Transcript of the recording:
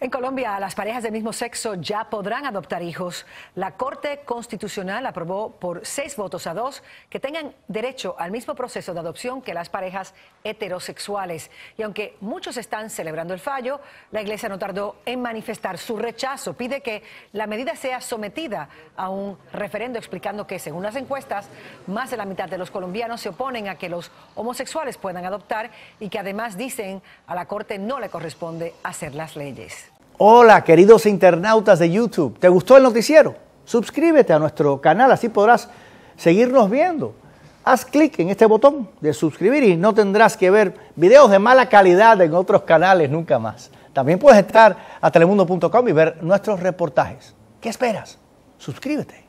En Colombia, las parejas del mismo sexo ya podrán adoptar hijos. La Corte Constitucional aprobó por seis votos a dos que tengan derecho al mismo proceso de adopción que las parejas heterosexuales. Y aunque muchos están celebrando el fallo, la Iglesia no tardó en manifestar su rechazo. Pide que la medida sea sometida a un referendo explicando que, según las encuestas, más de la mitad de los colombianos se oponen a que los homosexuales puedan adoptar y que además dicen a la Corte no le corresponde hacer las leyes. Hola, queridos internautas de YouTube. ¿Te gustó el noticiero? Suscríbete a nuestro canal, así podrás seguirnos viendo. Haz clic en este botón de suscribir y no tendrás que ver videos de mala calidad en otros canales nunca más. También puedes entrar a telemundo.com y ver nuestros reportajes. ¿Qué esperas? Suscríbete.